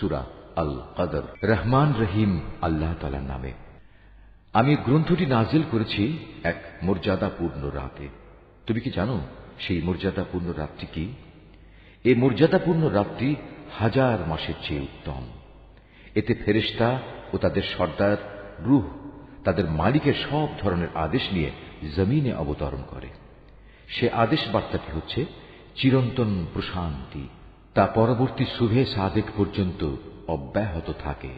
সুরা আল কদর রহমান রহিম আল্লাহ তালার নামে। আমি গ্রন্থটি নাজিল করেছি এক মর্যাদাপূর্ণ রাতে। তুমি কি জানো সেই মর্যাদাপূর্ণ রাতটি কি? এই মর্যাদাপূর্ণ রাতটি হাজার মাসের চেয়ে উত্তম। এতে ফেরিস্তা ও তাদের সর্দার রুহ, তাদের মালিকের সব ধরনের আদেশ নিয়ে জমিনে অবতরণ করে। সে আদেশ বার্তাটি হচ্ছে, চিরন্তন প্রশান্তি। তা পরবর্তী শুভে সাদেক পর্যন্ত অব্যাহত থাকে।